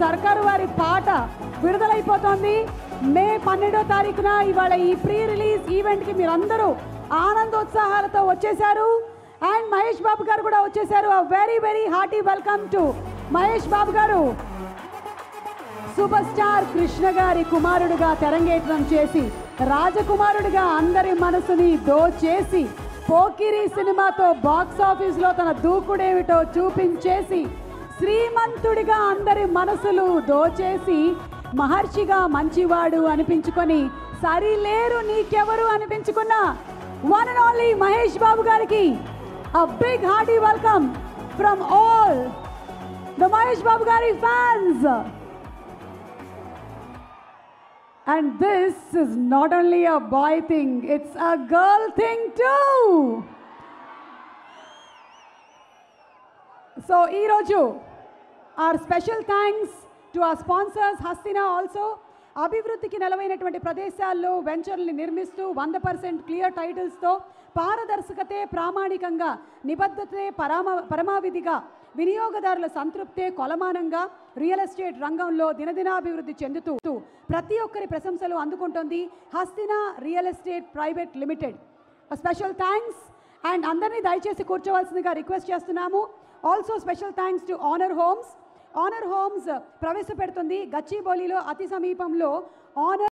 సర్కారు వారి పాట విడుదలైపోతోంది. మే పన్నెండో తారీఖున ఇవాళ ఈ ప్రీ రిలీజ్ ఈవెంట్కి మీరందరూ ఆనందోత్సాహాలతో వచ్చేసారు అండ్ మహేష్ బాబు గారు కూడా వచ్చేసారు very very hearty welcome to Mahesh Babu garu. Super star Krishna గారి కుమారుడుగా తెరంగేట్రం చేసి రాజకుమారుడిగా అందరి మనసుని దోచేసి పోకిరి సినిమాతో బాక్స్ ఆఫీస్లో తన దూకుడేమిటో చూపించేసి శ్రీమంతుడిగా అందరి మనసులు దోచేసి మహర్షిగా మంచివాడు అనిపించుకొని సరిలేరు నీకెవరు అనిపించుకున్న one and only Mahesh Babu గారికి a big hearty welcome from all the Mahesh Babu గారి fans and this is not only a boy thing it's a girl thing too so ఈరోజు our special thanks to our sponsors Hastina also అభివృద్ధికి నెలవైనటువంటి ప్రదేశాల్లో వెంచర్ని నిర్మిస్తూ వంద percent clear టైటిల్స్తో పారదర్శకతే ప్రామాణికంగా నిబద్ధతే పరామ పరమావిధిగా వినియోగదారుల సంతృప్తే కొలమానంగా real estate రంగంలో దినదినాభివృద్ధి చెందుతూ ప్రతి ఒక్కరి ప్రశంసలు అందుకుంటోంది Hastina real estate private limited. Special thanks and అందరినీ దయచేసి కూర్చోవలసిందిగా రిక్వెస్ట్ చేస్తున్నాము. Also special thanks to Honor Homes Honor Homes ప్రవేశపెడుతుంది. గచ్చిబౌలిలో అతి సమీపంలో ఆనర్